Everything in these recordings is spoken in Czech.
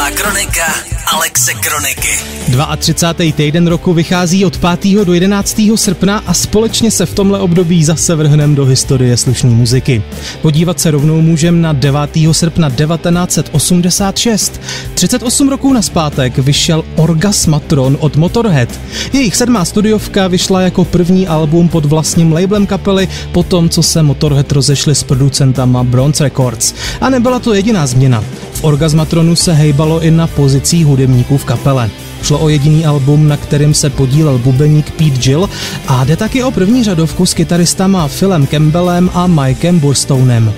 Hudební kronika Alexe Kroniky. 32. týden roku vychází od 5. do 11. srpna a společně se v tomhle období zase vrhneme do historie slušné muziky. Podívat se rovnou můžem na 9. srpna 1986. 38 roků na zpátek vyšel Orgasmatron od Motorhead. Jejich sedmá studiovka vyšla jako první album pod vlastním labelem kapely po tom, co se Motorhead rozešli s producentama Bronze Records. A nebyla to jediná změna. V Orgasmatronu se hejbalo i na pozicích hudebníků v kapele. Šlo o jediný album, na kterém se podílel bubeník Pete Gill a jde taky o první řadovku s kytaristama Philem Campbellem a Mikem Burstonem.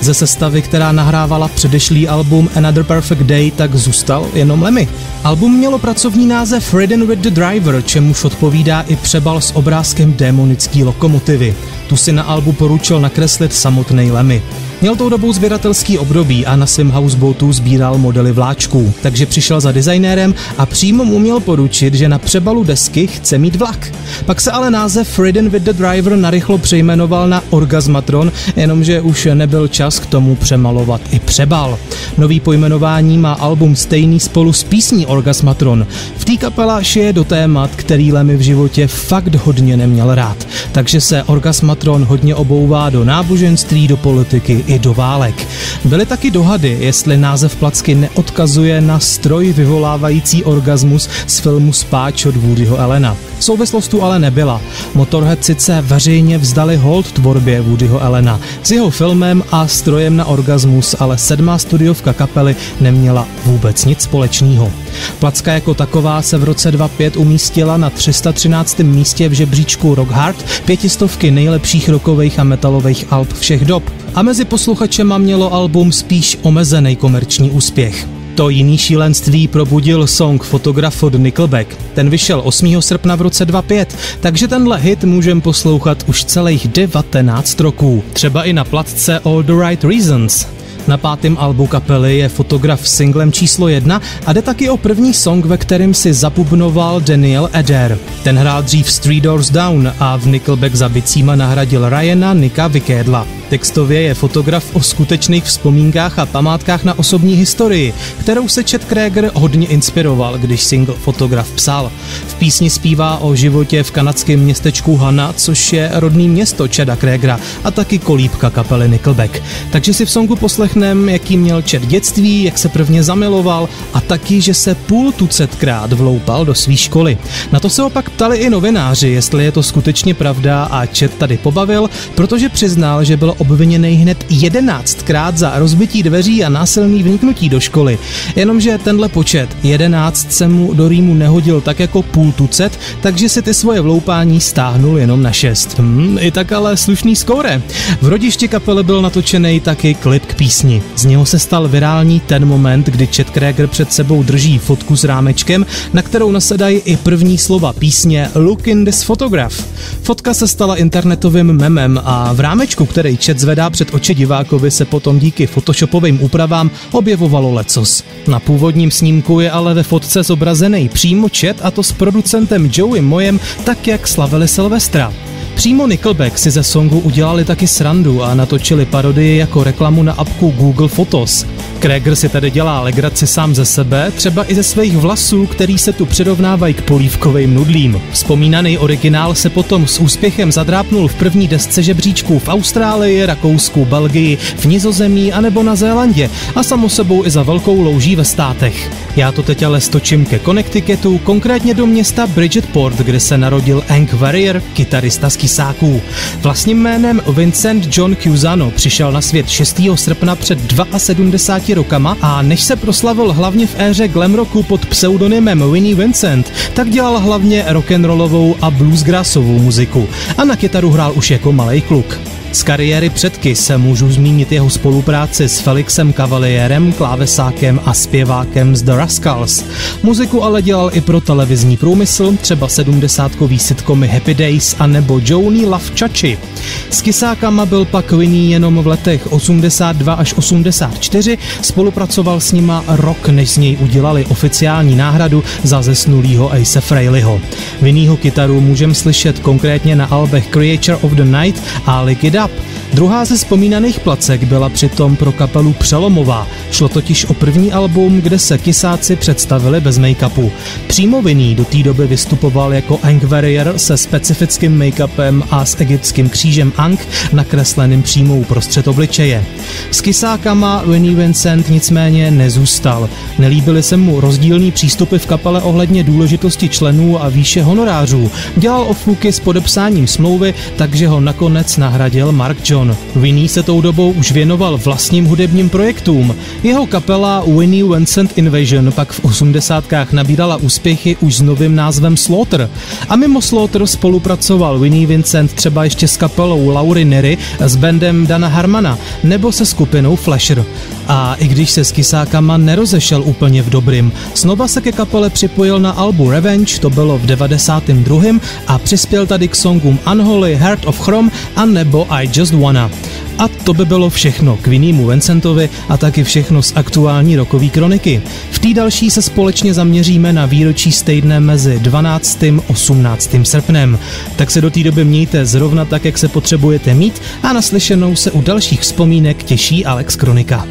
Ze sestavy, která nahrávala předešlý album Another Perfect Day, tak zůstal jenom Lemmy. Album mělo pracovní název Ridden with the Driver, čemuž odpovídá i přebal s obrázkem démonický lokomotivy. Tu si na albu poručil nakreslit samotný Lemmy. Měl tou dobou sběratelský období a na svém houseboatu sbíral modely vláčků, takže přišel za designérem a přímo mu měl poručit, že na přebalu desky chce mít vlak. Pak se ale název Ridden with the Driver narychlo přejmenoval na Orgasmatron, jenomže už nebyl čas k tomu přemalovat i přebal. Nový pojmenování má album stejný spolu s písní Orgasmatron. V té kapela šije do témat, který Lemmy v životě fakt hodně neměl rád. Takže se Orgasmatron hodně obouvá do náboženství, do politiky i do válek. Byly taky dohady, jestli název placky neodkazuje na stroj vyvolávající orgasmus z filmu Spáč od Woodyho Elena. Souvislost tu ale nebyla. Motorhead sice veřejně vzdali hold tvorbě Woodyho Elena. S jeho filmem a strojem na orgasmus ale sedmá studiovka kapely neměla vůbec nic společného. Placka jako taková se v roce 2005 umístila na 313. místě v žebříčku Rock Hard, pětistovky nejlepších rokových a metalových alb všech dob. A mezi posluchačema mělo album spíš omezený komerční úspěch. To jiný šílenství probudil song Fotograf od Nickelback. Ten vyšel 8. srpna v roce 2005, takže tenhle hit můžeme poslouchat už celých 19 roků. Třeba i na platce All the Right Reasons. Na pátém albu kapely je fotograf singlem číslo jedna a jde taky o první song, ve kterém si zapubnoval Daniel Eder. Ten hrál dřív Street Doors Down a v Nickelback za bicíma nahradil Ryana Nika Vikédla. Textově je fotograf o skutečných vzpomínkách a památkách na osobní historii, kterou se Chet Krager hodně inspiroval, když single Fotograf psal. V písni zpívá o životě v kanadském městečku Hanna, což je rodný město Cheda Kragera a taky kolíbka kapely Nickelback. Takže si v songu poslechneme, jaký měl Chet dětství, jak se prvně zamiloval a taky, že se půl tucetkrát vloupal do své školy. Na to se opak ptali i novináři, jestli je to skutečně pravda a Chet tady pobavil, protože přiznal, že bylo obviněný hned jedenáctkrát za rozbití dveří a násilný vniknutí do školy. Jenomže tenhle počet, jedenáct, se mu do rýmu nehodil tak jako půl tucet, takže si ty svoje vloupání stáhnul jenom na šest. Hmm, i tak ale slušný skóre. V rodišti kapely byl natočený taky klip k písni. Z něho se stal virální ten moment, kdy Chet Krager před sebou drží fotku s rámečkem, na kterou nasedají i první slova písně Look in this photograph. Fotka se stala internetovým memem a v rámečku, který Chet zvedá před oči divákovi, se potom díky photoshopovým úpravám objevovalo lecos. Na původním snímku je ale ve fotce zobrazený přímo Chet a to s producentem Joey Mojem, tak jak slavili Silvestra. Přímo Nickelback si ze songu udělali taky srandu a natočili parodii jako reklamu na apku Google Photos. Krager si tady dělá legraci sám ze sebe, třeba i ze svých vlasů, který se tu přirovnávají k polívkovým nudlím. Vzpomínaný originál se potom s úspěchem zadrápnul v první desce žebříčků v Austrálii, Rakousku, Belgii, v Nizozemí a nebo na Zélandě a samo sebou i za velkou louží ve státech. Já to teď ale stočím ke Connecticutu, konkrétně do města Bridgetport, kde se narodil Hank Warrior, kytarista z Kisáků. Vlastním jménem Vincent John Cusano přišel na svět 6. srpna před 72 rokama a než se proslavil hlavně v éře glam rocku pod pseudonymem Winnie Vincent, tak dělal hlavně rock'n'rollovou a bluesgrassovou muziku a na kytaru hrál už jako malý kluk. Z kariéry předky se můžu zmínit jeho spolupráci s Felixem Cavalierem, klávesákem a zpěvákem z The Rascals. Muziku ale dělal i pro televizní průmysl, třeba sedmdesátkový sitcomy Happy Days a nebo Joni Love Chachi. S Kisákama byl pak Winnie jenom v letech 82 až 84, spolupracoval s nima rok, než z něj udělali oficiální náhradu za zesnulýho Ace Frehleyho. Winnieho kytaru můžeme slyšet konkrétně na albech Creature of the Night a Lick It Up. Druhá ze vzpomínaných placek byla přitom pro kapelu přelomová. Šlo totiž o první album, kde se kysáci představili bez make-upu. Přímo Vinný do té doby vystupoval jako Ang Warrior se specifickým make-upem a s egyptským křížem Ang nakresleným přímo uprostřed obličeje. S kysákama Winnie Vincent nicméně nezůstal. Nelíbily se mu rozdílný přístupy v kapele ohledně důležitosti členů a výše honorářů. Dělal ofluky s podepsáním smlouvy, takže ho nakonec nahradil Mark John. Winnie se tou dobou už věnoval vlastním hudebním projektům. Jeho kapela Winnie Vincent Invasion pak v 80. nabírala úspěchy už s novým názvem Slaughter. A mimo Slaughter spolupracoval Winnie Vincent třeba ještě s kapelou Laury Nery, s bandem Dana Harmana nebo se skupinou Flasher. A i když se s kysákama nerozešel úplně v dobrým, znova se ke kapele připojil na albu Revenge, to bylo v 92. a přispěl tady k songům Unholy, Heart of Chrome a nebo I Just Wanna. A to by bylo všechno k Vinnímu Vincentovi a taky všechno z aktuální rokové kroniky. V té další se společně zaměříme na výročí stejdne mezi 12. a 18. srpnem. Tak se do té doby mějte zrovna tak, jak se potřebujete mít a naslyšenou se u dalších vzpomínek těší Alex Kronika.